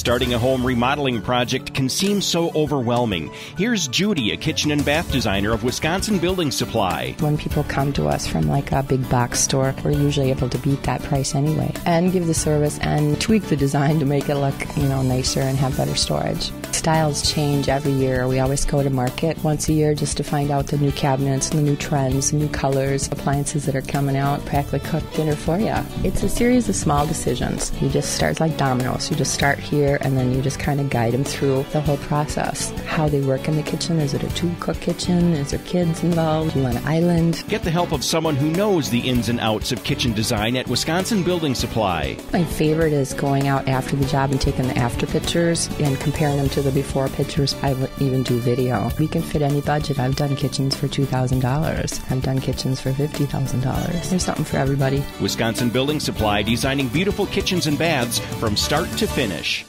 Starting a home remodeling project can seem so overwhelming. Here's Judy, a kitchen and bath designer of Wisconsin Building Supply. When people come to us from like a big box store, we're usually able to beat that price anyway and give the service and tweak the design to make it look, you know, nicer and have better storage. Styles change every year. We always go to market once a year just to find out the new cabinets and the new trends, the new colors, appliances that are coming out, practically cook dinner for you. It's a series of small decisions. You just start like dominoes. You just start here and then you just kind of guide them through the whole process. How they work in the kitchen. Is it a two cook kitchen? Is there kids involved? Do you want an island? Get the help of someone who knows the ins and outs of kitchen design at Wisconsin Building Supply. My favorite is going out after the job and taking the after pictures and comparing them to before pictures. I would even do video. We can fit any budget. I've done kitchens for $2,000. I've done kitchens for $50,000. There's something for everybody. Wisconsin Building Supply designing beautiful kitchens and baths from start to finish.